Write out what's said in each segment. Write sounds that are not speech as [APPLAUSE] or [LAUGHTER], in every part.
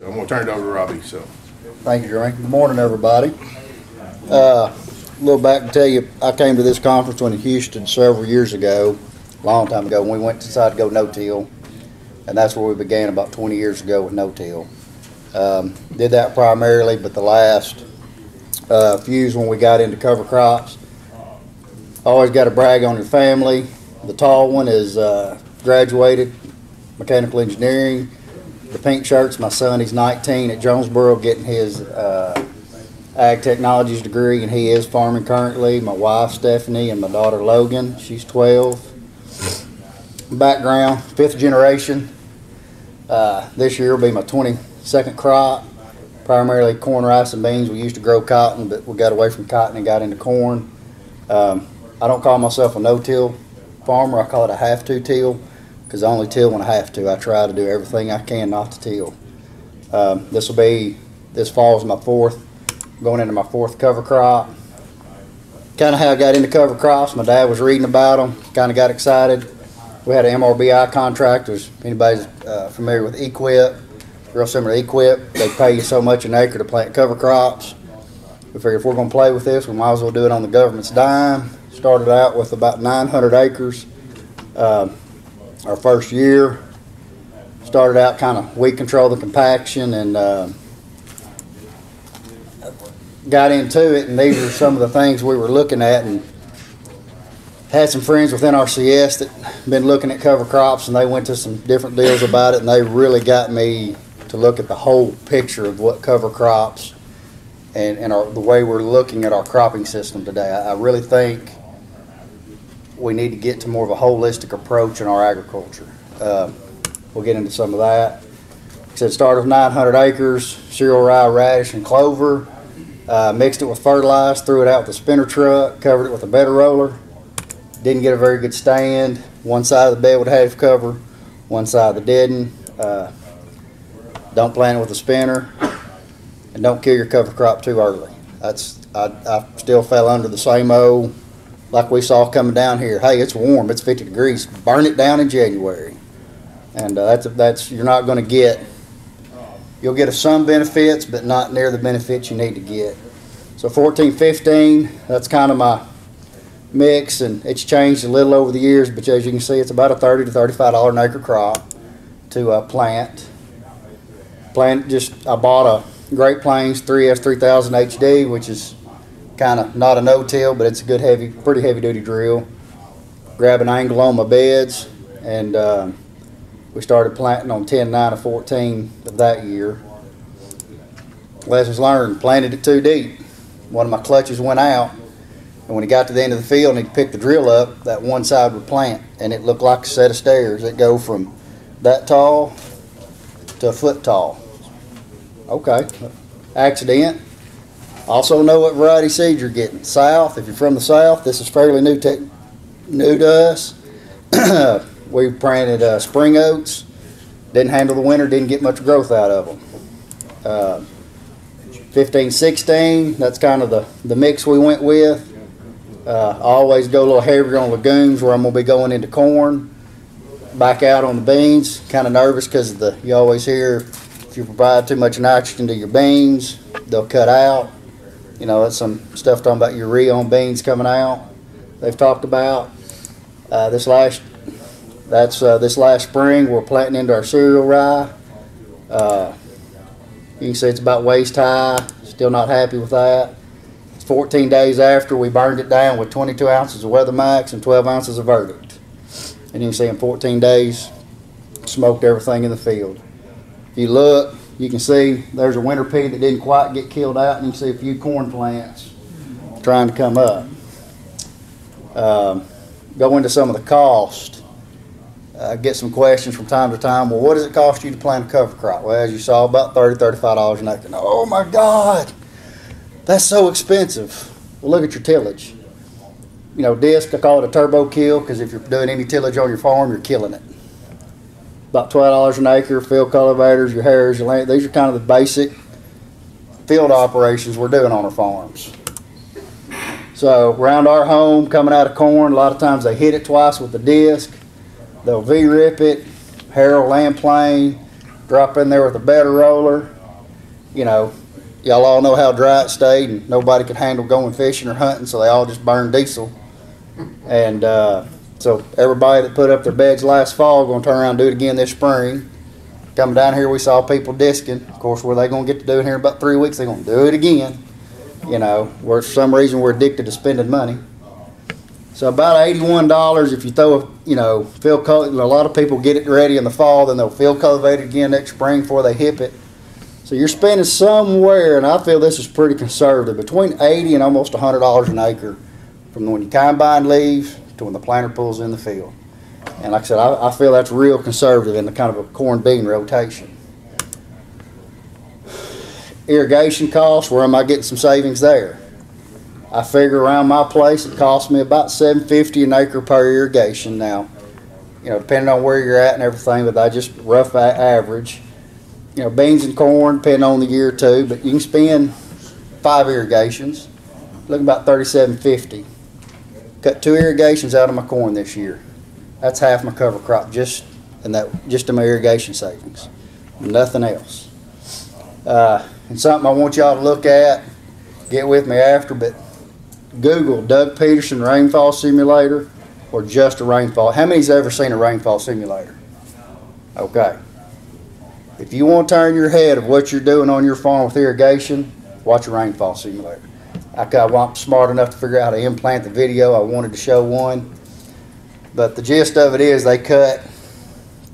I'm gonna turn it over to Robby, so. Thank you, Jeremy. Good morning, everybody. Uh, A little back to tell you, I came to this conference when in Houston several years ago, a long time ago, when we went, decided to go no-till. And that's where we began about 20 years ago with no-till. Um, Did that primarily, but the last uh, few's when we got into cover crops. Always got to brag on your family. The tall one is uh, graduated mechanical engineering. The pink shirt's my son. He's 19 at Jonesboro getting his uh, ag technologies degree, and he is farming currently. My wife Stephanie and my daughter Logan. She's 12. Background: fifth generation. Uh, this year will be my 22nd crop. Primarily corn, rice, and beans. We used to grow cotton, but we got away from cotton and got into corn. Um, I don't call myself a no-till farmer. I call it a have-to till because I only till when I have to. I try to do everything I can not to till. Um, this will be, this fall is my fourth, going into my fourth cover crop. Kind of how I got into cover crops. My dad was reading about them, kind of got excited. We had an MRBI contract. If anybody's uh, familiar with EQIP, real similar to EQIP, they pay you so much an acre to plant cover crops. We figured if we're going to play with this, we might as well do it on the government's dime. Started out with about 900 acres. Um, our first year. Started out kind of weed control the compaction and uh, got into it, and these are some of the things we were looking at, and had some friends with NRCS that been looking at cover crops, and they went to some different deals about it, and they really got me to look at the whole picture of what cover crops and, and our, the way we're looking at our cropping system today. I, I really think we need to get to more of a holistic approach in our agriculture. Uh, We'll get into some of that. Said started with 900 acres, cereal rye, radish, and clover. Uh, Mixed it with fertilizer, threw it out with a spinner truck, covered it with a bed roller. Didn't get a very good stand. One side of the bed would have cover, one side of the didn't. Uh, Don't plant it with a spinner, and don't kill your cover crop too early. That's, I, I still fell under the same old like we saw coming down here. Hey, it's warm. It's 50 degrees. Burn it down in January. And uh, that's that's you're not going to get. You'll get some benefits, but not near the benefits you need to get. So 14, 15. That's kind of my mix, and it's changed a little over the years. But as you can see, it's about a 30 to 35 dollar an acre crop to uh, plant. Plant just I bought a Great Plains 3S 3000 HD, which is kind of not a no-till, but it's a good heavy, pretty heavy-duty drill. Grab an angle on my beds, and um, we started planting on 10, 9, and 14 of that year. Lessons learned, planted it too deep. One of my clutches went out, and when he got to the end of the field and he picked the drill up, that one side would plant, and it looked like a set of stairs that go from that tall to a foot tall. Okay, accident. Also know what variety seed you're getting. South, if you're from the south, this is fairly new tech, new to us. [CLEARS THROAT] we planted uh, spring oats. Didn't handle the winter. Didn't get much growth out of them. Uh, 15, 16. That's kind of the the mix we went with. Uh, I always go a little heavier on legumes where I'm gonna be going into corn. Back out on the beans. Kind of nervous because the you always hear if you provide too much nitrogen to your beans, they'll cut out. You know, that's some stuff talking about urea on beans coming out. They've talked about uh, this last. That's uh, this last spring. We're planting into our cereal rye. Uh, you can see it's about waist high. Still not happy with that. It's 14 days after we burned it down with 22 ounces of Weather Max and 12 ounces of Verdict. And you can see in 14 days, smoked everything in the field. If you look, you can see there's a winter pea that didn't quite get killed out, and you can see a few corn plants trying to come up. Um, go into some of the cost. Uh, get some questions from time to time. Well, what does it cost you to plant a cover crop? Well, as you saw, about $30, $35 an acre. Oh my God, that's so expensive. Well, look at your tillage. You know, disc, I call it a turbo kill because if you're doing any tillage on your farm, you're killing it about twelve dollars an acre. Field cultivators, your harrows, your land. These are kind of the basic field operations we're doing on our farms. So around our home, coming out of corn, a lot of times they hit it twice with the disc. They'll V-rip it, harrow land plane, drop in there with a bedder roller. You know, y'all all know how dry it stayed, and nobody could handle going fishing or hunting, so they all just burned diesel. And uh, so everybody that put up their beds last fall going to turn around and do it again this spring. Coming down here, we saw people disking. Of course, where they going to get to do it here in about three weeks, they're going to do it again. You know, where for some reason we're addicted to spending money. So about eighty-one dollars if you throw, a you know, field cul- A lot of people get it ready in the fall, then they'll field cultivate again next spring before they hip it. So you're spending somewhere, and I feel this is pretty conservative, between eighty and almost hundred dollars an acre, from when you combine leave to when the planter pulls in the field. And like I said, I, I feel that's real conservative in the kind of a corn bean rotation. Irrigation costs, where am I getting some savings there? I figure around my place, it costs me about seven fifty an acre per irrigation now. You know, depending on where you're at and everything, but I just rough average. You know, beans and corn, depending on the year too, but you can spend five irrigations, looking about thirty-seven fifty. Cut two irrigations out of my corn this year. That's half my cover crop, just, and that, just in my irrigation savings, nothing else. Uh, and something I want y'all to look at, get with me after, but Google Doug Peterson rainfall simulator or just a rainfall. How many's ever seen a rainfall simulator? Okay. If you want to turn your head of what you're doing on your farm with irrigation, watch a rainfall simulator. I got smart enough to figure out how to implant the video. I wanted to show one. But the gist of it is they cut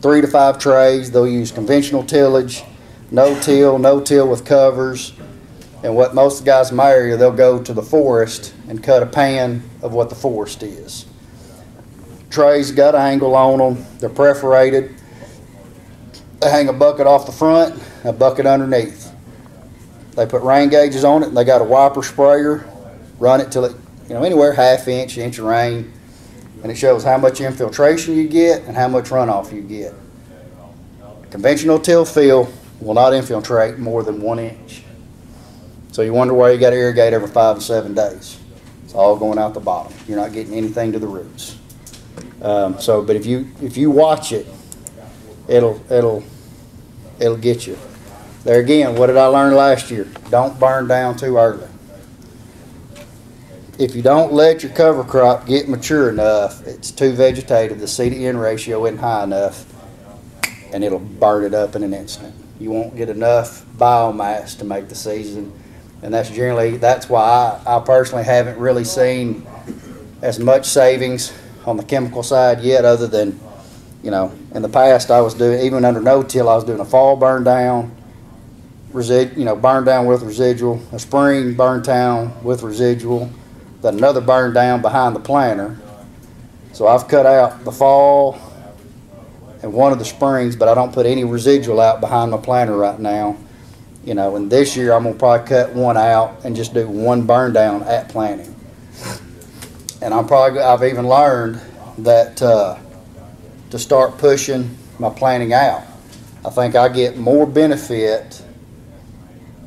three to five trays. They'll use conventional tillage, no till, no till with covers. And what most of the guys in my area, they'll go to the forest and cut a pan of what the forest is. Trays got an angle on them. They're perforated. They hang a bucket off the front, a bucket underneath. They put rain gauges on it. And they got a wiper sprayer. Run it till it, you know, anywhere half inch, inch of rain, and it shows how much infiltration you get and how much runoff you get. Conventional till fill will not infiltrate more than one inch. So you wonder why you got to irrigate every five to seven days. It's all going out the bottom. You're not getting anything to the roots. Um, so, but if you if you watch it, it'll it'll it'll get you. There again, what did I learn last year? Don't burn down too early. If you don't let your cover crop get mature enough, it's too vegetative, the C to N ratio isn't high enough, and it'll burn it up in an instant. You won't get enough biomass to make the season, and that's generally, that's why I, I personally haven't really seen as much savings on the chemical side yet, other than, you know, in the past, I was doing, even under no-till, I was doing a fall burn down, resid, you know, burn down with residual, a spring burn down with residual, then another burn down behind the planter. So I've cut out the fall and one of the springs, but I don't put any residual out behind my planter right now. You know, and this year I'm gonna probably cut one out and just do one burn down at planting. And I'm probably, I've even learned that, uh, to start pushing my planting out. I think I get more benefit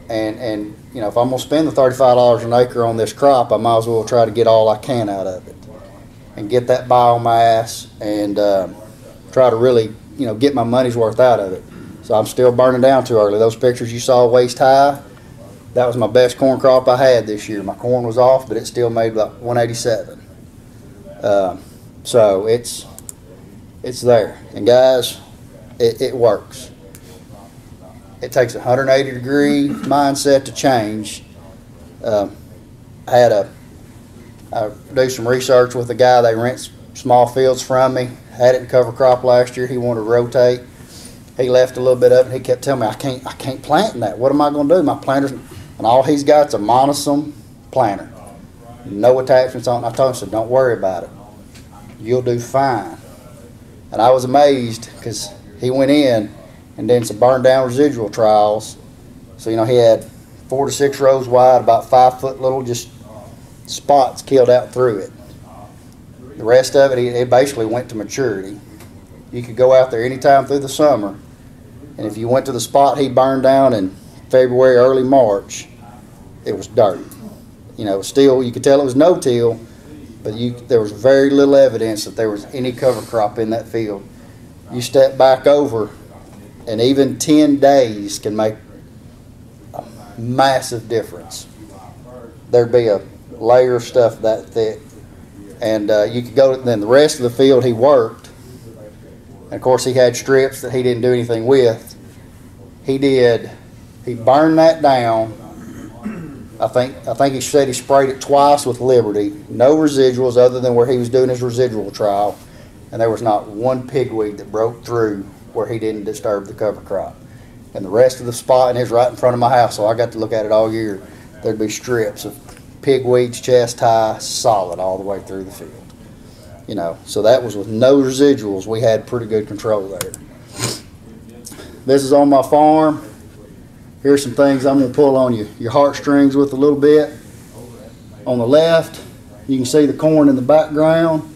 and, and, you know, if I'm gonna spend the thirty-five dollars an acre on this crop, I might as well try to get all I can out of it. And get that biomass and, um, try to really, you know, get my money's worth out of it. So I'm still burning down too early. Those pictures you saw waist high, that was my best corn crop I had this year. My corn was off, but it still made about one eighty-seven. Um, so it's, it's there. And guys, it, it works. It takes a hundred and eighty degree mindset to change. Um, I had a, I do some research with a guy, they rent small fields from me, had it in cover crop last year, he wanted to rotate. He left a little bit of it, he kept telling me, I can't, I can't plant in that, what am I gonna do? My planter's, and all he's got's a Monosem planter. No attachments on it, I told him, I said, don't worry about it, you'll do fine. And I was amazed, cause he went in and then some burn down residual trials. So, you know, he had four to six rows wide, about five foot little, just spots killed out through it. The rest of it, it basically went to maturity. You could go out there anytime through the summer, and if you went to the spot he burned down in February, early March, it was dirt. You know, still you could tell it was no-till, but you there was very little evidence that there was any cover crop in that field. You step back over And even 10 days can make a massive difference. There'd be a layer of stuff that thick. And uh, you could go, then the rest of the field he worked. And of course, he had strips that he didn't do anything with. He did, he burned that down. I think, I think he said he sprayed it twice with Liberty. No residuals other than where he was doing his residual trial. And there was not one pigweed that broke through where he didn't disturb the cover crop. And the rest of the spot, and it's right in front of my house, so I got to look at it all year. There'd be strips of pigweeds, chest high, solid all the way through the field. You know, so that was with no residuals. We had pretty good control there. This is on my farm. Here's some things I'm gonna pull on you, your heartstrings with a little bit. On the left, you can see the corn in the background.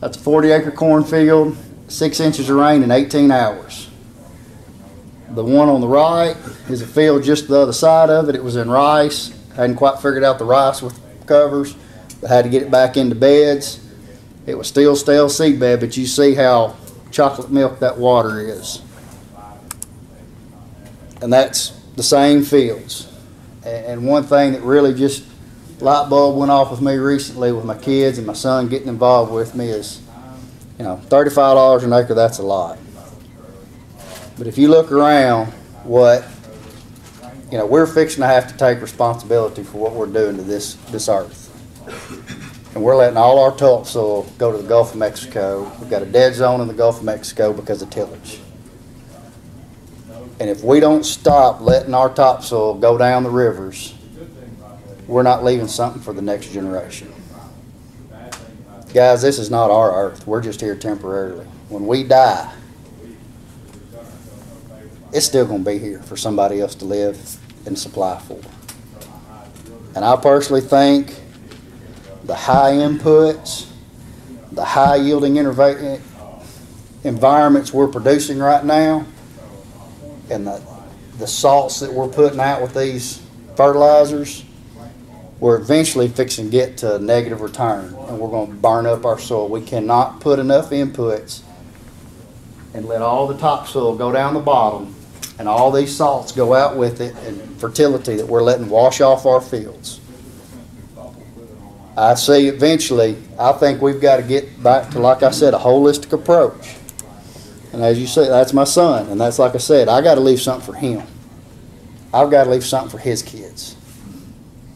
That's a 40 acre cornfield, six inches of rain in 18 hours. The one on the right is a field just the other side of it. It was in rice. Hadn't quite figured out the rice with covers, but had to get it back into beds. It was still stale seed bed, but you see how chocolate milk that water is. And that's the same fields. And one thing that really just light bulb went off with me recently with my kids and my son getting involved with me is, you know, thirty-five dollars an acre, that's a lot. But if you look around, what, you know, we're fixing to have to take responsibility for what we're doing to this, this earth. And we're letting all our topsoil go to the Gulf of Mexico. We've got a dead zone in the Gulf of Mexico because of tillage. And if we don't stop letting our topsoil go down the rivers, we're not leaving something for the next generation. Guys, this is not our earth. We're just here temporarily. When we die, it's still going to be here for somebody else to live and supply for. And I personally think the high inputs, the high yielding environments we're producing right now, and the, the salts that we're putting out with these fertilizers, we're eventually fixing to get to negative return and we're going to burn up our soil. We cannot put enough inputs and let all the topsoil go down the bottom and all these salts go out with it and fertility that we're letting wash off our fields. I see eventually, I think we've got to get back to, like I said, a holistic approach. And as you say, that's my son, and that's like I said, I got to leave something for him. I've got to leave something for his kids.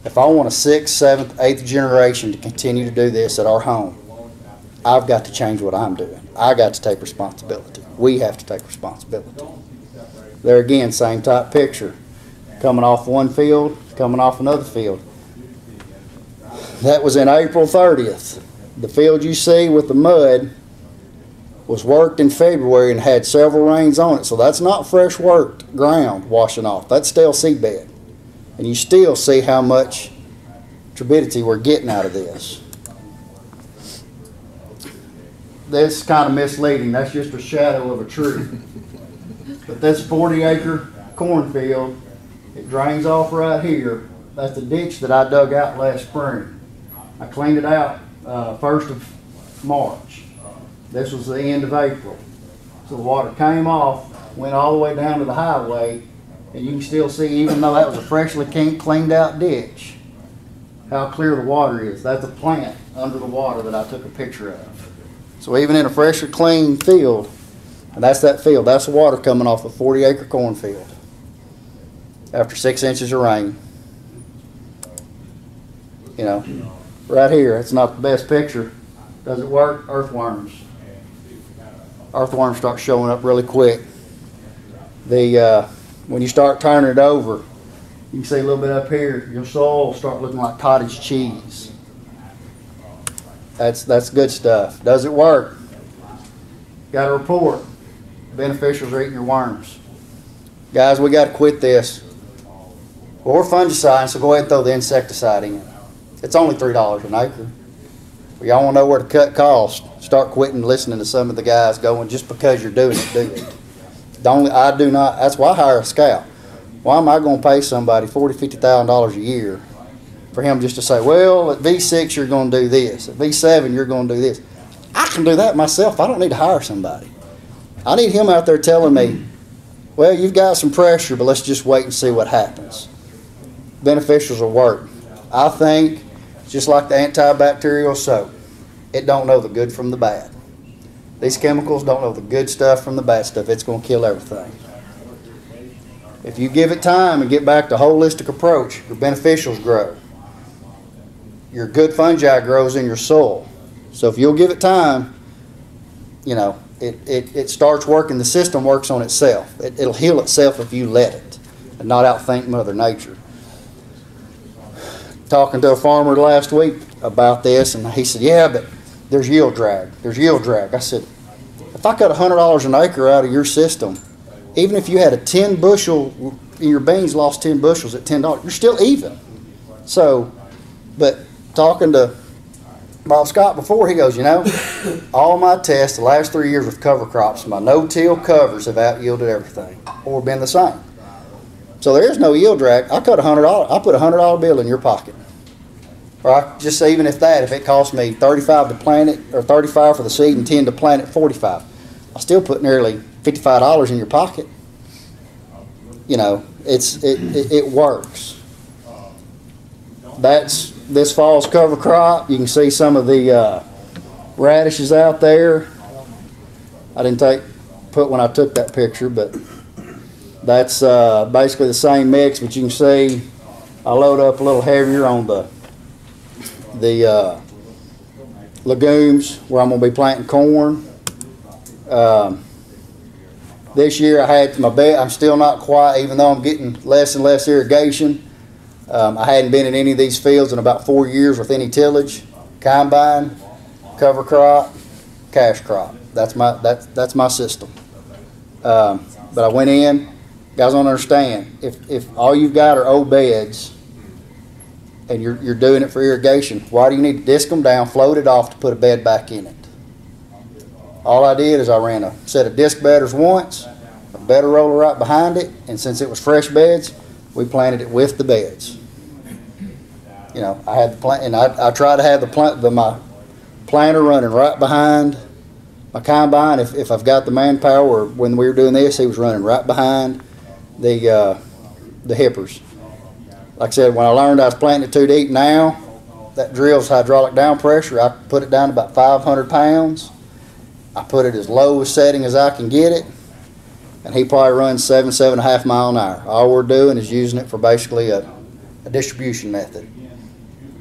If I want a sixth, seventh, eighth generation to continue to do this at our home, I've got to change what I'm doing. I got to take responsibility. We have to take responsibility. There again, same type picture. Coming off one field, coming off another field. That was in April 30th. The field you see with the mud was worked in February and had several rains on it. So that's not fresh worked ground washing off. That's still seedbed. And you still see how much turbidity we're getting out of this. Is kind of misleading. That's just a shadow of a tree. But this 40 acre cornfield, it drains off right here. That's the ditch that I dug out last spring. I cleaned it out uh, first of March. This was the end of April. So the water came off, went all the way down to the highway, and you can still see, even though that was a freshly clean- cleaned out ditch, how clear the water is. That's a plant under the water that I took a picture of. So even in a freshly clean field, and that's that field, that's the water coming off a forty acre cornfield after six inches of rain. You know, right here, it's not the best picture. Does it work? Earthworms. Earthworms start showing up really quick. The, uh, when you start turning it over, you can see a little bit up here, your soil will start looking like cottage cheese. That's, that's good stuff. Does it work? Got a report. Beneficials are eating your worms. Guys, we gotta quit this. Well, we're fungicide, so go ahead and throw the insecticide in. It's only three dollars an acre. Well, y'all wanna know where to cut costs? Start quitting listening to some of the guys going, just because you're doing it, do it. The only, I do not, that's why I hire a scout. Why am I gonna pay somebody forty, fifty thousand dollars a year for him just to say, well, at V six, you're gonna do this, at V seven, you're gonna do this? I can do that myself. I don't need to hire somebody. I need him out there telling me, Well, you've got some pressure, but let's just wait and see what happens. Beneficials will work. I think, just like the antibacterial soap, it don't know the good from the bad. These chemicals don't know the good stuff from the bad stuff. It's going to kill everything. If you give it time and get back to holistic approach, your beneficials grow. Your good fungi grows in your soil. So if you'll give it time, you know, it, it, it starts working. The system works on itself. It, it'll heal itself if you let it and not outthink Mother Nature. Talking to a farmer last week about this, and he said, Yeah, but there's yield drag. There's yield drag. I said, If I cut $100 an acre out of your system, even if you had a 10 bushel, in your beans lost 10 bushels at $10, you're still even. So, but talking to Bob Scott before, he goes, you know, [LAUGHS] all my tests the last three years with cover crops, my no-till covers have out yielded everything or been the same. So there is no yield drag. I cut hundred dollar. I put a hundred dollar bill in your pocket, or I just even if that, if it costs me thirty-five to plant it, or thirty-five for the seed and ten to plant it, forty-five, I still put nearly fifty-five dollars in your pocket. You know, it's it, it, it works. That's this fall's cover crop. You can see some of the uh, radishes out there. I didn't take put when I took that picture, but that's uh, basically the same mix. But you can see I load up a little heavier on the the uh, legumes where I'm going to be planting corn. Um, this year I had my bed. I'm still not quite, even though I'm getting less and less irrigation. Um, I hadn't been in any of these fields in about four years with any tillage, combine, cover crop, cash crop. That's my that's that's my system. Um, but I went in. Guys don't understand. If if all you've got are old beds, and you're you're doing it for irrigation, why do you need to disc them down, float it off to put a bed back in it? All I did is I ran a set of disc bedders once, a bedder roller right behind it, and since it was fresh beds, we planted it with the beds. You know, I had the plant, and I, I try to have the plant, the, my planter running right behind my combine. If, if I've got the manpower, when we were doing this, he was running right behind the uh, the hippers. Like I said, when I learned I was planting too deep, now that drill's hydraulic down pressure. I put it down about 500 pounds. I put it as low a setting as I can get it, and he probably runs seven, seven and a half mile an hour. All we're doing is using it for basically a, a distribution method.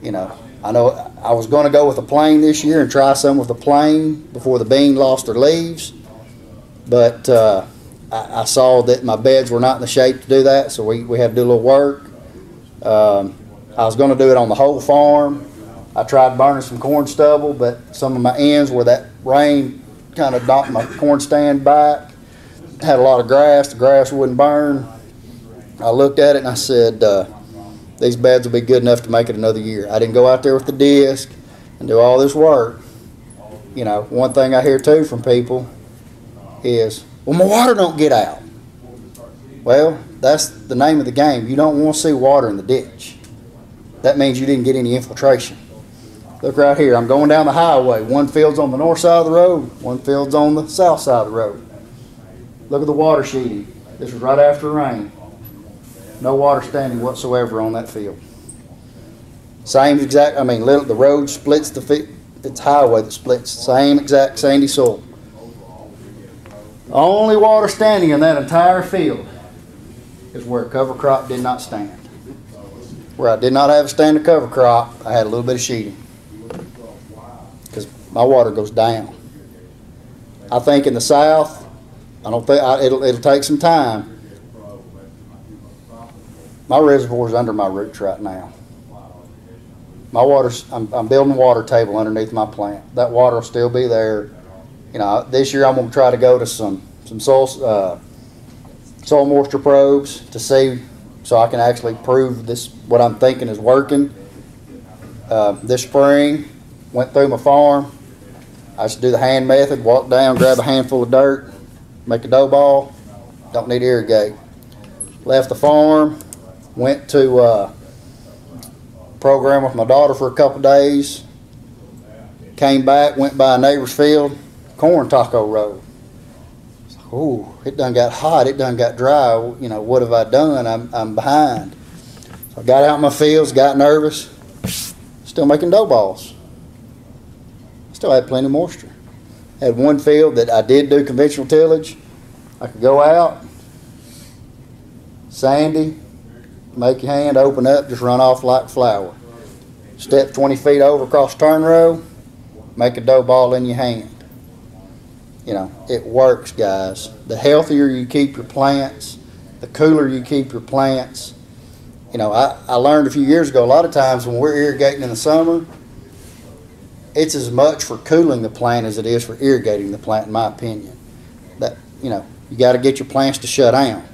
You know, I know I was going to go with a plane this year and try some with a plane before the bean lost their leaves, but uh, I, I, saw that my beds were not in the shape to do that, so we, we had to do a little work. Um, I was going to do it on the whole farm. I tried burning some corn stubble, but some of my ends where that rain kind of knocked my corn stand back. Had a lot of grass. The grass wouldn't burn. I looked at it and I said, uh, these beds will be good enough to make it another year. I didn't go out there with the disc and do all this work. You know, one thing I hear too from people is, well, my water don't get out. Well, that's the name of the game. You don't want to see water in the ditch. That means you didn't get any infiltration. Look right here. I'm going down the highway. One field's on the north side of the road. One field's on the south side of the road. Look at the water sheeting. This was right after rain. No water standing whatsoever on that field. Same exact, I mean, little, the road splits the, fi- it's highway that splits, same exact sandy soil. Only water standing in that entire field is where a cover crop did not stand. Where I did not have a standing cover crop, I had a little bit of sheeting. Because my water goes down. I think in the south, I don't think, I, it'll, it'll take some time my reservoir is under my roots right now. My water's, I'm, I'm building a water table underneath my plant. That water will still be there. You know, this year I'm gonna try to go to some, some soil, uh, soil moisture probes to see, so I can actually prove this, what I'm thinking is working. Uh, this spring, went through my farm. I just do the hand method, walk down, grab a handful of dirt, make a dough ball. Don't need to irrigate. Left the farm, Went to uh, program with my daughter for a couple days. Came back, went by a neighbor's field, corn taco road. Ooh, it done got hot, it done got dry, you know, what have I done? I'm, I'm behind. So I got out in my fields, got nervous, still making dough balls. Still had plenty of moisture. Had one field that I did do conventional tillage. I could go out, sandy, make your hand open up, just run off like flour. Step 20 feet over across turn row, make a dough ball in your hand. You know, it works, guys. The healthier you keep your plants, the cooler you keep your plants. You know, I, I learned a few years ago, a lot of times when we're irrigating in the summer, it's as much for cooling the plant as it is for irrigating the plant, in my opinion. That, you know, you got to get your plants to shut down.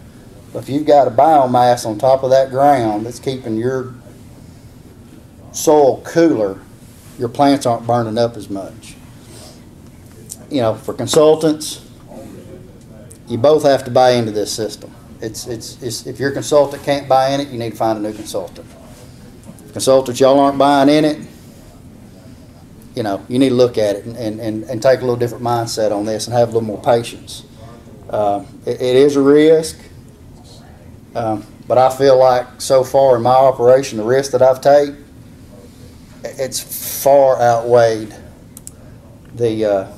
But if you've got a biomass on top of that ground that's keeping your soil cooler, your plants aren't burning up as much. You know, for consultants, you both have to buy into this system. It's, it's, it's, if your consultant can't buy in it, you need to find a new consultant. Consultants, y'all aren't buying in it, you know, you need to look at it and, and, and, and take a little different mindset on this and have a little more patience. Uh, it, it is a risk, um, but I feel like so far in my operation, the risk that I've taken, it's far outweighed the uh,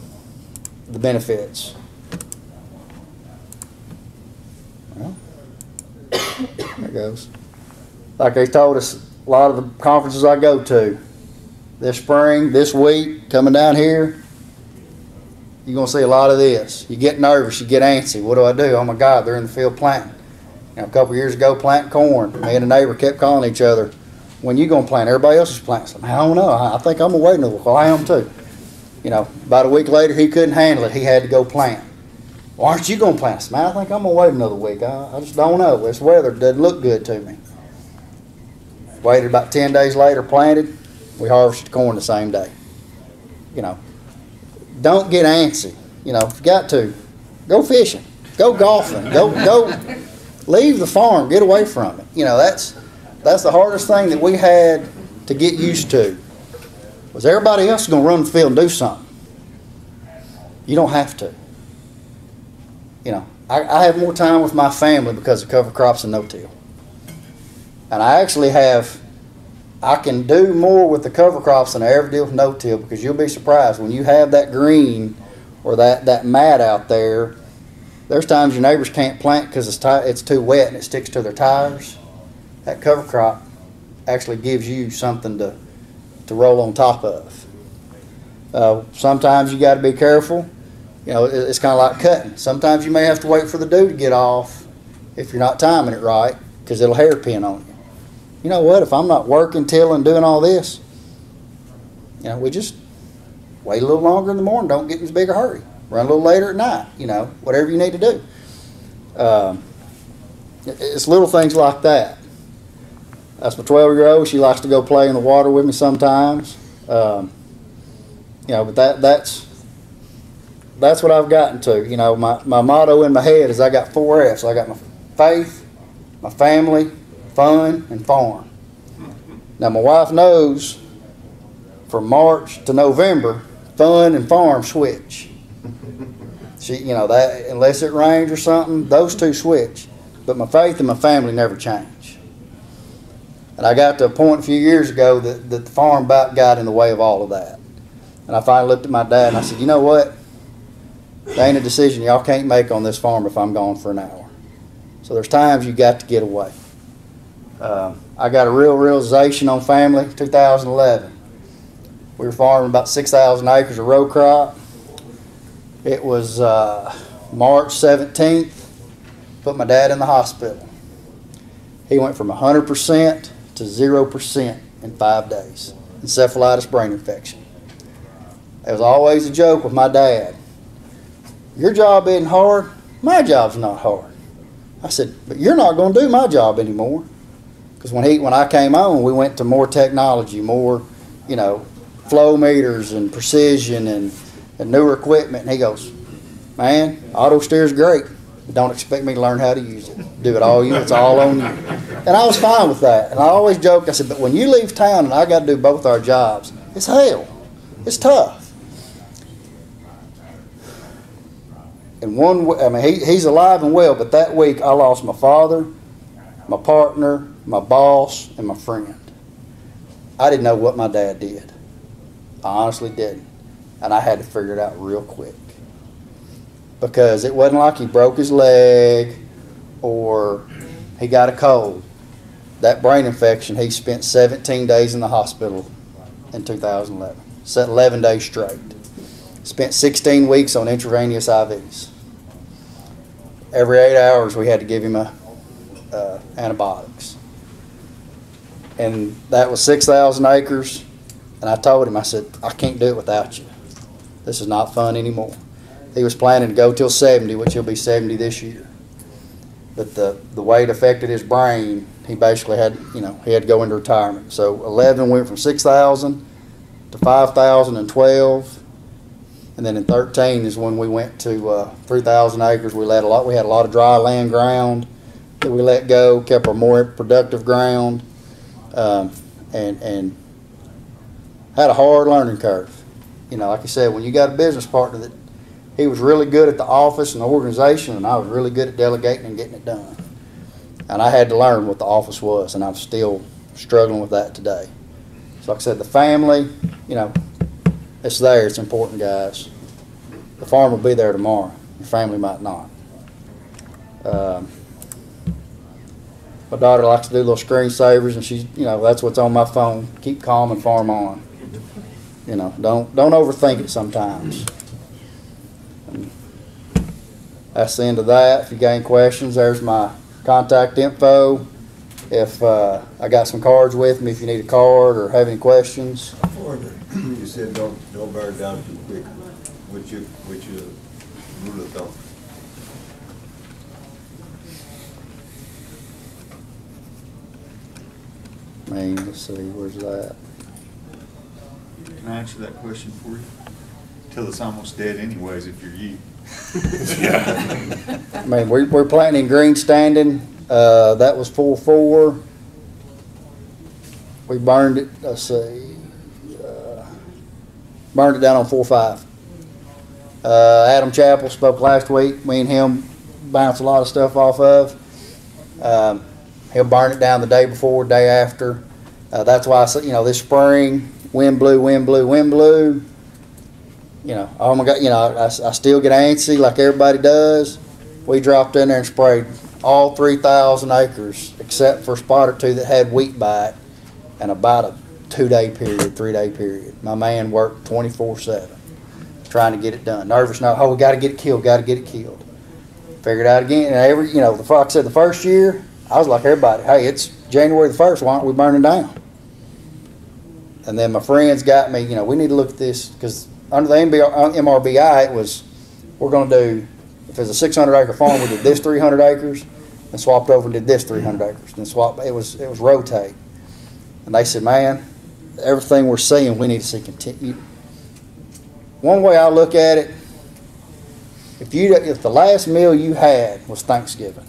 the benefits. Well, there goes. Like they told us, a lot of the conferences I go to this spring, this week, coming down here, you're gonna see a lot of this. You get nervous, you get antsy. What do I do? Oh my God, they're in the field planting. Know, a couple years ago, planting corn. Me and a neighbor kept calling each other when you gonna plant? Everybody else is planting. I don't know. I think I'm gonna wait another. Well, I am too. You know, about a week later, he couldn't handle it. He had to go plant. Why aren't you gonna plant? I, I think I'm gonna wait another week. I, I just don't know. This weather doesn't look good to me. Waited about ten days later, planted. We harvested corn the same day. You know, don't get antsy. You know, if you got to, go fishing, go golfing, go go, leave the farm, get away from it. You know, that's that's the hardest thing that we had to get used to. Was everybody else going to run the field and do something? You don't have to. You know, I, I have more time with my family because of cover crops and no-till. And I actually have, I can do more with the cover crops than I ever did with no-till because you'll be surprised when you have that green or that, that mat out there. There's times your neighbors can't plant because it's, it's too wet and it sticks to their tires that cover crop actually gives you something to, to roll on top of. Uh, sometimes you got to be careful. You know, it's kind of like cutting. Sometimes you may have to wait for the dew to get off if you're not timing it right because it'll hairpin on you. You know what? If I'm not working, tilling, doing all this, you know, we just wait a little longer in the morning. Don't get in as big a hurry. Run a little later at night. You know, whatever you need to do. Um, it's little things like that. That's my 12 year old. She likes to go play in the water with me sometimes. Um, you know, but that that's that's what I've gotten to. You know, my, my motto in my head is I got four F's. I got my faith, my family, fun, and farm. Now my wife knows from March to November, fun and farm switch. She, you know, that unless it rains or something, those two switch. But my faith and my family never change. And I got to a point a few years ago that, that the farm about got in the way of all of that. And I finally looked at my dad and I said, you know what? There ain't a decision y'all can't make on this farm if I'm gone for an hour. So there's times you got to get away. Uh, I got a real realization on family 2011. We were farming about 6,000 acres of row crop. It was uh, March 17th. Put my dad in the hospital. He went from 100% to 0% in five days. Encephalitis brain infection. It was always a joke with my dad. Your job isn't hard. My job's not hard. I said, but you're not going to do my job anymore. Because when he, when I came on, we went to more technology, more, you know, flow meters and precision and, and newer equipment. And he goes, man, auto steer's great. Don't expect me to learn how to use it. Do it all you. It's all on you. And I was fine with that. And I always joked. I said, but when you leave town and I got to do both our jobs, it's hell. It's tough. And one, I mean, he, he's alive and well, but that week I lost my father, my partner, my boss, and my friend. I didn't know what my dad did. I honestly didn't. And I had to figure it out real quick. Because it wasn't like he broke his leg or he got a cold. That brain infection, he spent 17 days in the hospital in 2011. Set 11 days straight. Spent 16 weeks on intravenous IVs. Every eight hours, we had to give him a, uh, antibiotics. And that was 6,000 acres. And I told him, I said, I can't do it without you. This is not fun anymore. He was planning to go till 70, which he'll be 70 this year. But the, the way it affected his brain, he basically had, you know, he had to go into retirement. So 11 went from 6,000 to 5,000 and 12. And then in 13 is when we went to uh, 3,000 acres. We let a lot. We had a lot of dry land ground that we let go. Kept our more productive ground, um, and and had a hard learning curve. You know, like I said, when you got a business partner that he was really good at the office and the organization, and I was really good at delegating and getting it done. And I had to learn what the office was, and I'm still struggling with that today. So, like I said, the family, you know, it's there. It's important, guys. The farm will be there tomorrow. Your family might not. Um, my daughter likes to do little screensavers, and she's, you know, that's what's on my phone. Keep calm and farm on. You know, don't don't overthink it sometimes. And that's the end of that. If you got any questions, there's my contact info. If uh, I got some cards with me, if you need a card or have any questions. [CLEARS THROAT] You said don't, don't burn down too quick. What's your, what's your rule of thumb? I mean, let's see, where's that? Can I answer that question for you? Till it's almost dead anyways if you're you. I mean, we, we're planting green standing, uh, that was four four. We burned it, let's see, uh, burned it down on four five. Uh, Adam Chappell spoke last week, me and him bounce a lot of stuff off of. Um, he'll burn it down the day before, day after. Uh, that's why I said, you know, this spring, wind blew, wind blew, wind blew. You know, oh my God, you know, I, I still get antsy like everybody does. We dropped in there and sprayed all 3,000 acres except for a spot or two that had wheat it in about a two day period, three day period. My man worked 24 7 trying to get it done. Nervous, no, oh, we got to get it killed, got to get it killed. Figured out again, and every, you know, the fox said, the first year, I was like everybody, hey, it's January the 1st, why aren't we burning down? And then my friends got me, you know, we need to look at this because under the MRBI, it was, we're going to do, if it's a 600 acre farm, we did this 300 acres, and swapped over and did this 300 acres, and swap. It was it was rotate. And they said, man, everything we're seeing, we need to see continue. One way I look at it, if you if the last meal you had was Thanksgiving,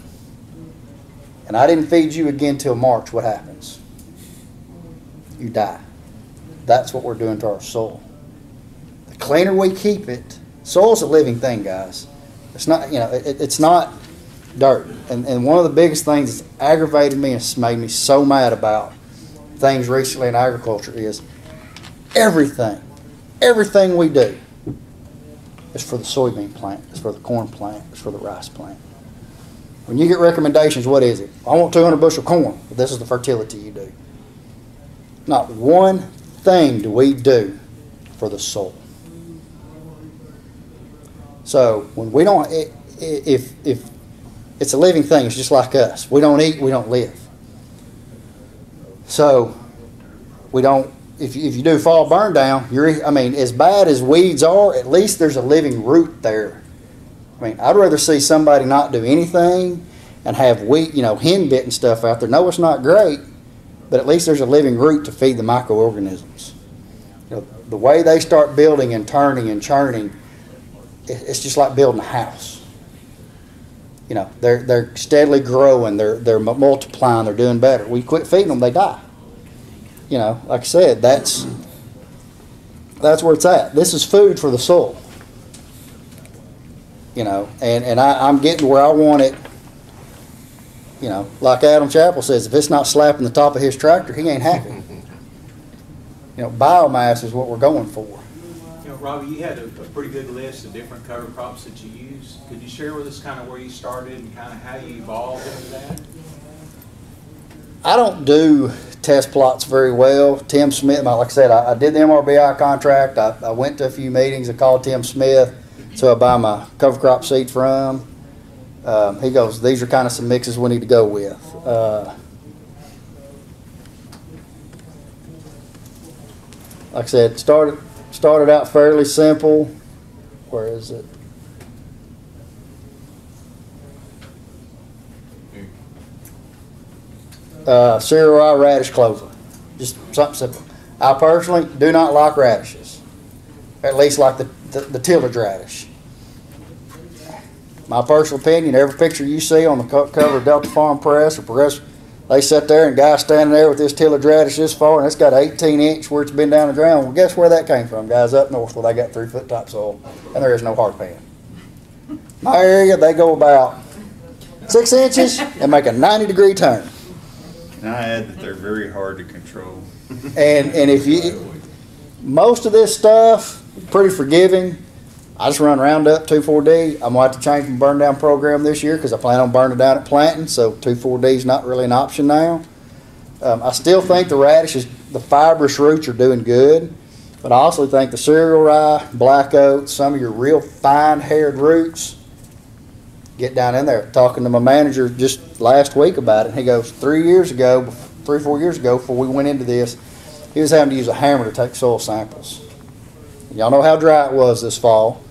and I didn't feed you again till March, what happens? You die. That's what we're doing to our soul. Cleaner we keep it, soil's a living thing, guys. It's not, you know, it, it's not dirt. And, and one of the biggest things that's aggravated me and made me so mad about things recently in agriculture is everything, everything we do is for the soybean plant, it's for the corn plant, it's for the rice plant. When you get recommendations, what is it? I want 200 bushel corn. This is the fertility you do. Not one thing do we do for the soil. So when we don't, if if it's a living thing, it's just like us. We don't eat, we don't live. So we don't. If you, if you do fall burn down, you're. I mean, as bad as weeds are, at least there's a living root there. I mean, I'd rather see somebody not do anything and have wheat, you know, hen bitten stuff out there. No, it's not great, but at least there's a living root to feed the microorganisms. You know, the way they start building and turning and churning, it's just like building a house. You know, they're they're steadily growing, they're they're multiplying, they're doing better. We quit feeding them, they die. You know, like I said, that's that's where it's at. This is food for the soul. You know, and, and I, I'm getting where I want it. You know, like Adam Chappell says, if it's not slapping the top of his tractor, he ain't happy. [LAUGHS] You know, biomass is what we're going for. Robby, you had a, a pretty good list of different cover crops that you use. Could you share with us kind of where you started and kind of how you evolved into that? I don't do test plots very well. Tim Smith, like I said, I, I did the MRBI contract. I, I went to a few meetings. I called Tim Smith, so I buy my cover crop seed from. Um, he goes, these are kind of some mixes we need to go with. Uh, like I said, started started out fairly simple. Where is it? uh, cereal radish clover. Just something simple. I personally do not like radishes, at least like the, the, the tillage radish. My personal opinion, every picture you see on the cover of Delta Farm Press or Progressive, they sit there and guy standing there with this tillage radish this far and it's got 18 inch where it's been down the ground. Well, guess where that came from? Guys up north where they got three foot topsoil and there is no hard pan. My area, they go about six inches and make a 90 degree turn. And I add that they're very hard to control. And, and if you, most of this stuff, pretty forgiving. I just run Roundup 2,4-D. I'm gonna have to change my burn down program this year because I plan on burning down at planting, so 2,4-D is not really an option now. Um, I still think the radishes, the fibrous roots are doing good, but I also think the cereal rye, black oats, some of your real fine haired roots, get down in there. Talking to my manager just last week about it, he goes, three years ago, three, or four years ago, before we went into this, he was having to use a hammer to take soil samples. Y'all know how dry it was this fall.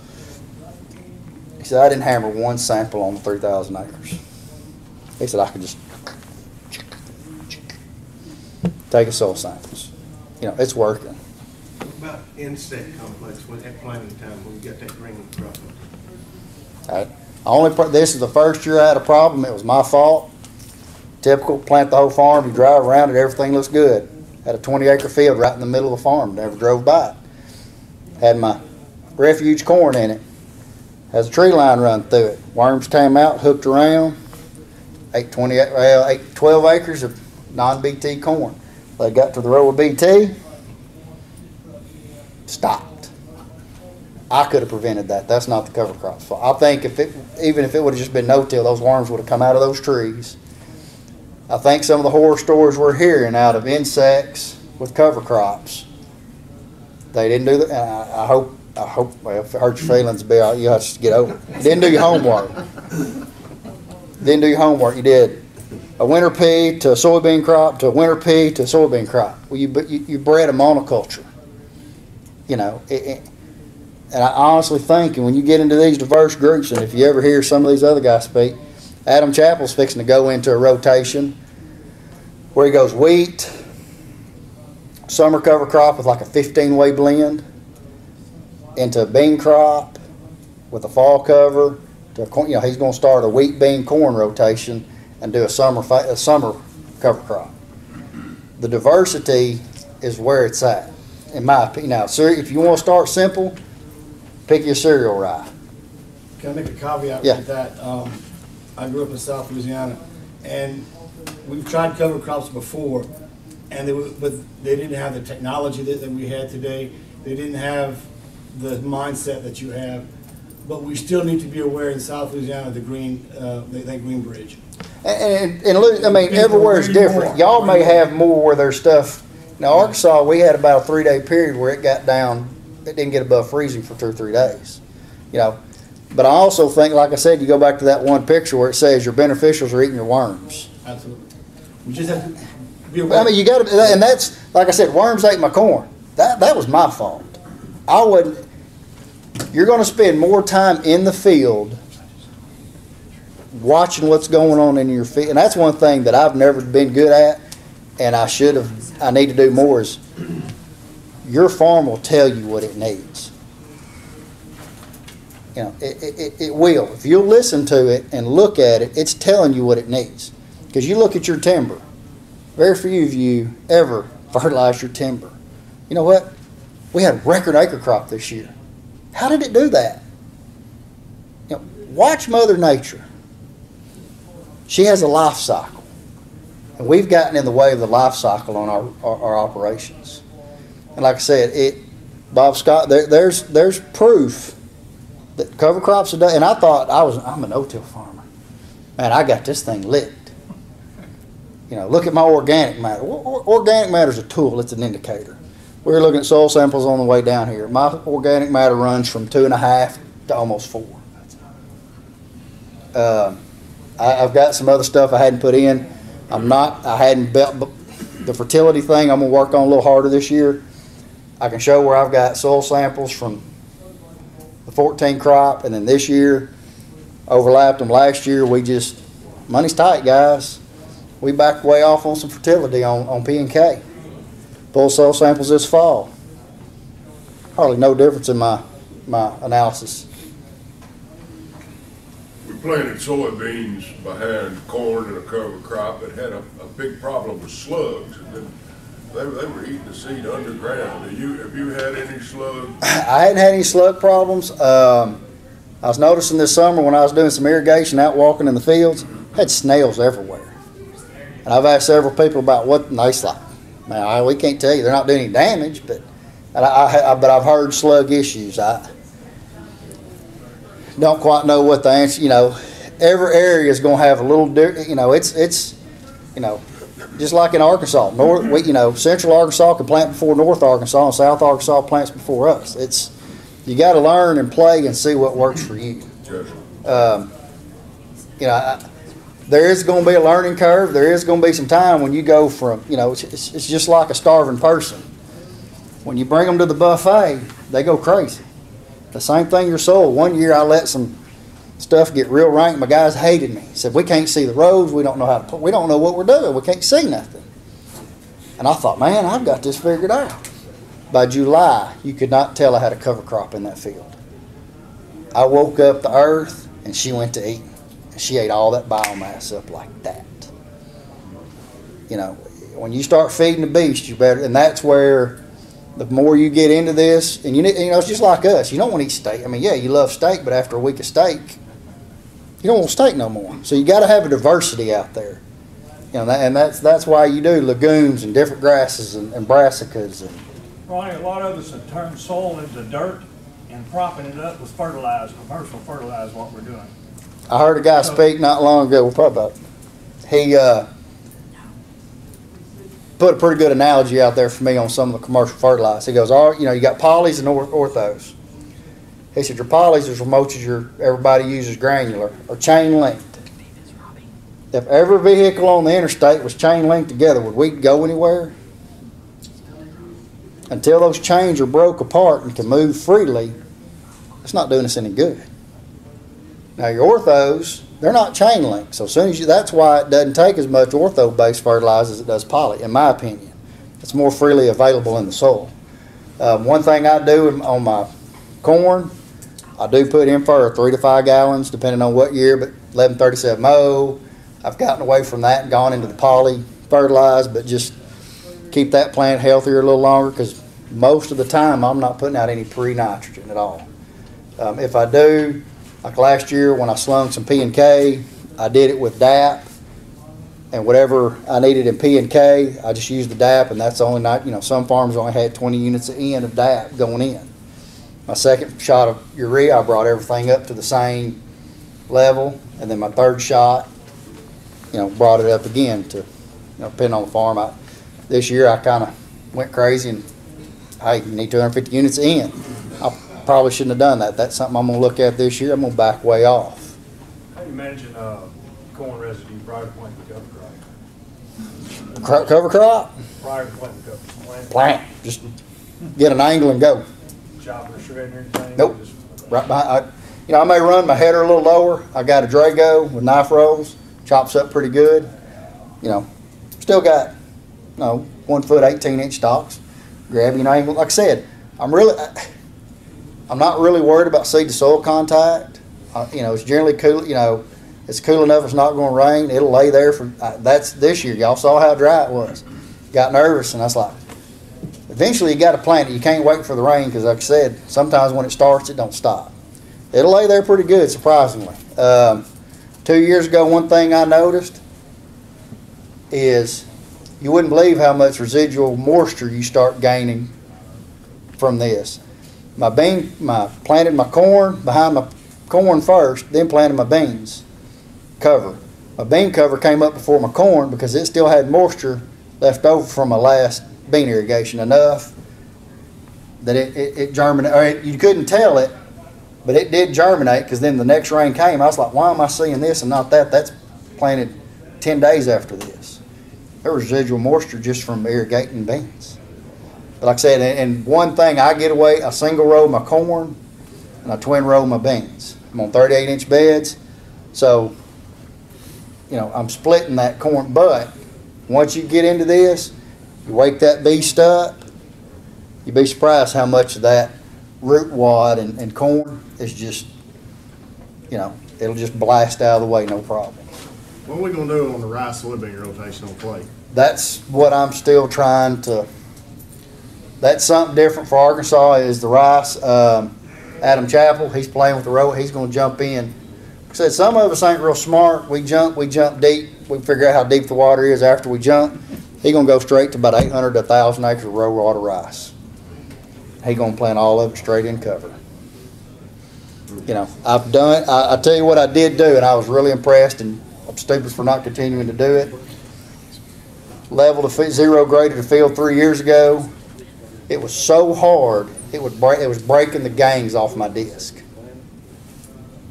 He said, I didn't hammer one sample on the 3,000 acres. He said, I could just take a soil samples. You know, it's working. What About insect complex, when at planting time, when you got that green crop. I only, this is the first year I had a problem. It was my fault. Typical, plant the whole farm, you drive around it, everything looks good. Had a 20 acre field right in the middle of the farm, never drove by it. Had my refuge corn in it. Has a tree line run through it. Worms came out, hooked around. Ate 20, well, ate 12 acres of non-BT corn. They got to the row of BT, stopped. I could have prevented that. That's not the cover crop's fault. I think if it, even if it would have just been no-till, those worms would have come out of those trees. I think some of the horror stories we're hearing out of insects with cover crops, they didn't do that. I, I hope, I hope, well, if it hurts your feelings, Bill, you have to get over it. Didn't do your homework. Didn't do your homework. You did a winter pea to a soybean crop to a winter pea to a soybean crop. Well, you, you, you bred a monoculture. You know, it, it, and I honestly think, and when you get into these diverse groups, and if you ever hear some of these other guys speak, Adam Chappell's fixing to go into a rotation where he goes wheat, summer cover crop with like a 15 way blend, into a bean crop with a fall cover. To you know, he's going to start a wheat, bean, corn rotation and do a summer fa- a summer cover crop. The diversity is where it's at, in my opinion. Now, sir, if you want to start simple, pick your cereal rye. Can I make a caveat Yeah. with that? Um, I grew up in South Louisiana, and we've tried cover crops before, and they were, but they didn't have the technology that, that we had today. They didn't have the mindset that you have. But we still need to be aware in South Louisiana of the green, uh, that, that green bridge. And, and, and I mean, everywhere is different. more. Y'all may have more where there's stuff. Now, Arkansas, we had about a three day period where it got down, it didn't get above freezing for two or three days. You know, but I also think, like I said, you go back to that one picture where it says your beneficials are eating your worms. Absolutely. We just have to be aware. I mean, you got to, and that's like I said, worms ate my corn. That that was my fault. I wouldn't. You're going to spend more time in the field watching what's going on in your field, and that's one thing that I've never been good at, and I should have. I need to do more. Is your farm will tell you what it needs. You know, it, it, it- will. If you'll listen to it and look at it, it's telling you what it needs. Because you look at your timber. Very few of you ever [LAUGHS] fertilize your timber. You know what? We had record acre crop this year. How did it do that? You know, watch Mother Nature. She has a life cycle. And we've gotten in the way of the life cycle on our, our, our operations. And like I said, it, Bob Scott, there, there's, there's proof that cover crops are done. And I thought I was, I'm a no-till farmer. Man, I got this thing licked. You know, look at my organic matter. Or- or- Organic matter is a tool, it's an indicator. We were looking at soil samples on the way down here. My organic matter runs from two and a half to almost four. Um, I, I've got some other stuff I hadn't put in. I'm not, I hadn't built, the fertility thing, I'm gonna work on a little harder this year. I can show where I've got soil samples from the fourteen crop, and then this year overlapped them. Last year, we just, money's tight, guys. We backed way off on some fertility on, on P and K. Pull soil samples this fall. Hardly no difference in my, my analysis. We planted soybeans behind corn and a cover crop that had a, a big problem with slugs. And then they, were- they were eating the seed underground. Do you, have you had any slug? [COUGHS] I hadn't had any slug problems. Um, I was noticing this summer when I was doing some irrigation out walking in the fields, had snails everywhere. And I've asked several people about what, and they like, man, I, we can't tell you. They're not doing any damage, but, and I, I, I- but I've heard slug issues. I don't quite know what the answer, you know, every area is gonna have a little, you know, it's, it's, you know, just like in Arkansas, North, we, you know, Central Arkansas can plant before North Arkansas, and South Arkansas plants before us. It's, you got to learn and play and see what works for you. Um, you know, I, there is going to be a learning curve. There is going to be some time when you go from, you know, it's, it's, it's just like a starving person. When you bring them to the buffet, they go crazy. The same thing your soul. One year I let some stuff get real rank. My guys hated me. Said we can't see the roads. We don't know how to. put- We don't know what we're doing. We can't see nothing. And I thought, man, I've got this figured out. By July, you could not tell I had a cover crop in that field. I woke up the earth and she went to eat. She ate all that biomass up like that. You know, when you start feeding the beast, you better, and that's where the more you get into this, and you, you know, it's just like us. You don't want to eat steak. I mean, yeah, you love steak, but after a week of steak, you don't want steak no more. So you got to have a diversity out there. You know, and that's that's why you do legumes and different grasses and, and brassicas and Ronnie, a lot of us have turned soil into dirt and propping it up with fertilizer, commercial fertilizer, what we're doing. I heard a guy speak not long ago. Probably about. He uh, put a pretty good analogy out there for me on some of the commercial fertilizers. He goes, "All you know, you got polys and orthos." He said, "Your polys is much as your everybody uses granular or chain linked. If every vehicle on the interstate was chain linked together, would we go anywhere? Until those chains are broke apart and can move freely, it's not doing us any good." Now your orthos, they're not chain linked, so as soon as you, that's why it doesn't take as much ortho-based fertilizer as it does poly, in my opinion. It's more freely available in the soil. Um, one thing I do on my corn, I do put in for three to five gallons, depending on what year, but eleven thirty-seven O. I've gotten away from that and gone into the poly fertilized, but just keep that plant healthier a little longer, because most of the time, I'm not putting out any pre-nitrogen at all. Um, if I do, like last year when I slung some P and K, I did it with DAP. And whatever I needed in P and K, I just used the DAP and that's the only night, you know, some farms only had twenty units in of DAP going in. My second shot of urea, I brought everything up to the same level. And then my third shot, you know, brought it up again to, you know, depending on the farm. I, this year I kinda went crazy and, hey, you need two hundred and fifty units in. I probably shouldn't have done that. That's something I'm gonna look at this year. I'm gonna back way off. How do you managing, uh, corn residue prior to planting the cover crop? Cro- Cover crop, Prior to planting the cover, plant, plant, just get an angle and go. chopper, shredding, or anything? Nope. Right behind, I, you know, I may run my header a little lower. I got a Drago with knife rolls, chops up pretty good. You know, still got, you know, one foot, eighteen inch stalks. Grab you an angle. Like I said, I'm really, I'm not really worried about seed to soil contact. You know, it's generally cool. You know, it's cool enough. It's not going to rain. It'll lay there for. Uh, that's this year. Y'all saw how dry it was. Got nervous, and I was like, eventually you got to plant it. You can't wait for the rain because, like I said, sometimes when it starts, it don't stop. It'll lay there pretty good, surprisingly. Um, two years ago, one thing I noticed is you wouldn't believe how much residual moisture you start gaining from this. My bean, my planted my corn behind my corn first, then planted my beans cover. My bean cover came up before my corn because it still had moisture left over from my last bean irrigation enough that it, it, it germinated, you couldn't tell it, but it did germinate because then the next rain came. I was like, why am I seeing this and not that? That's planted 10 days after this. There was residual moisture just from irrigating beans. Like I said, and, one thing I get away, I single row of my corn and I twin row of my beans. I'm on 38 inch beds. So, you know, I'm splitting that corn. But once you get into this, you wake that beast up, you'd be surprised how much of that root wad and, and corn is just, you know, it'll just blast out of the way, no problem. What are we gonna do on the rice soybean rotation on clay? That's what I'm still trying to, that's something different for Arkansas is the rice. Um, Adam Chappell, he's playing with the road, he's gonna jump in. I said, some of us ain't real smart. We jump, we jump deep. We figure out how deep the water is after we jump. He gonna go straight to about eight hundred to thousand acres of row water rice. He gonna plant all of it straight in cover. You know, I've done, I, I tell you what I did do, and I was really impressed, and I'm stupid for not continuing to do it. Level to fi- zero graded a field three years ago. It was so hard, it would break, it was breaking the gangs off my disc.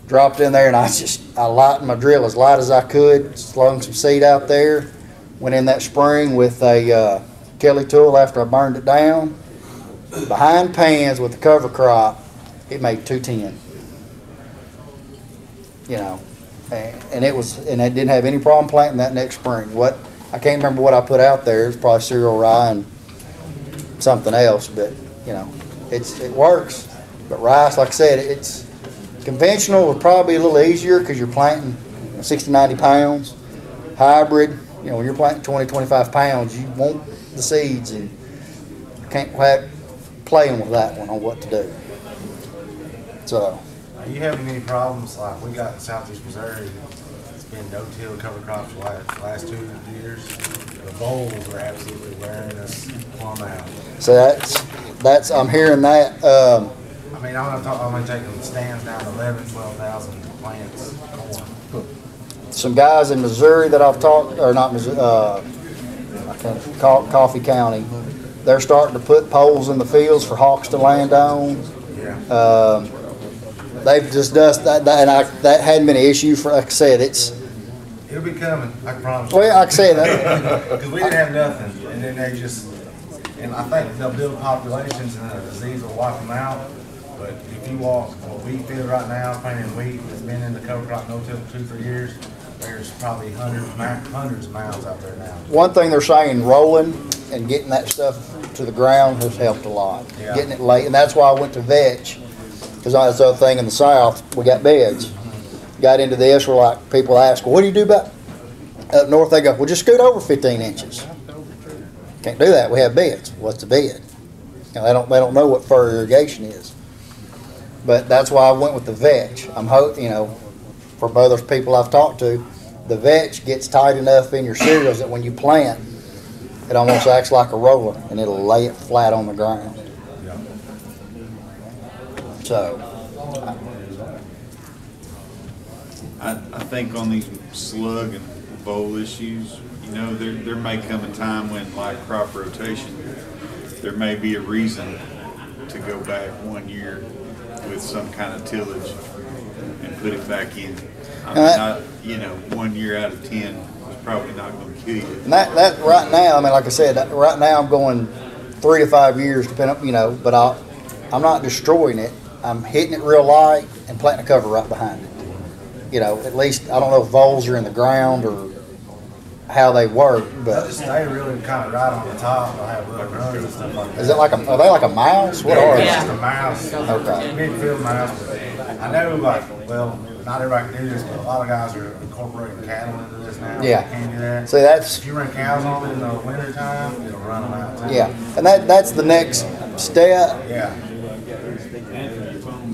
Dropped in there and I just, I lightened my drill as light as I could, slung some seed out there. Went in that spring with a, uh, Kelly tool after I burned it down. Behind pans with the cover crop, it made two ten. You know, and, and it was, and I didn't have any problem planting that next spring. What, I can't remember what I put out there, it was probably cereal rye and something else, but, you know, it's, it works. But rice, like I said, it's, conventional would probably be a little easier because you're planting 60, 90 pounds. Hybrid, you know, when you're planting 20, 25 pounds, you want the seeds and can't quite playing with that one on what to do. So, Are you having any problems, like we got in southeast Missouri, it's been no-till cover crops the last, last two years? The voles are absolutely wearing us plumb out. so that's, that's, I'm hearing that, um, I mean, I'm gonna talk, I'm gonna take them stands down to eleven, twelve thousand plants corn. some guys in Missouri that I've talked, or not Missouri, uh, I can't, Co- Coffee County, they're starting to put poles in the fields for hawks to land on. Yeah. Um, they've just dust that, that, and I, that hadn't been an issue for, like I said, it's, It'll be coming, I promise well, I said, that, [LAUGHS] Because we didn't have nothing, and then they just, and I think they'll build populations and the disease will wipe them out. But if you walk a wheat field right now, planting wheat that's been in the cover crop no-till two, three years, there's probably hundreds, hundreds of miles out there now. one thing they're saying, rolling and getting that stuff to the ground has helped a lot. Yeah. Getting it late, and that's why I went to vetch, because that's the other thing in the south, we got beds. Got into this, we're like, people ask, well, what do you do about, up north, they go, well, just scoot over fifteen inches. Can't do that, we have beds, what's the bed? You know, they don't, they don't know what furrow irrigation is. But that's why I went with the vetch. I'm hope, you know, for both those people I've talked to, the vetch gets tight enough in your cereals that when you plant, it almost acts like a roller and it'll lay it flat on the ground. So, I, I think on these slug and vole issues, you know, there, there may come a time when like crop rotation, there may be a reason to go back one year with some kind of tillage and put it back in. I mean, Uh, I, you know, one year out of ten is probably not gonna kill you. and that, that, right now, I mean, like I said, right now I'm going three to five years depending, you know, but I, I'm not destroying it. I'm hitting it real light and planting a cover right behind it. You know, at least, I don't know if voles are in the ground or how they work, but stay really kind of right on the top, they'll have little runs and stuff like that. is it like a, are they like a mouse? What are they? just a mouse. Okay. Big field mouse. I know like, well, not everybody can do this, but a lot of guys are incorporating cattle into this now. Yeah. You Can't do that. See, that's, If you run cows on it in the winter time, it'll run them out too. yeah, and that, that's the next step. Yeah.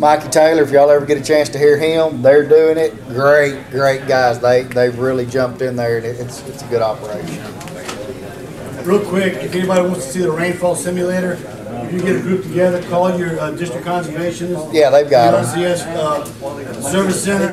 Mikey Taylor, if y'all ever get a chance to hear him, they're doing it. Great, great guys. They, they've really jumped in there and it's, it's a good operation. Real quick, if anybody wants to see the rainfall simulator, if you get a group together, call your uh, district conservationists. Yeah, they've got. RCS, uh, service center.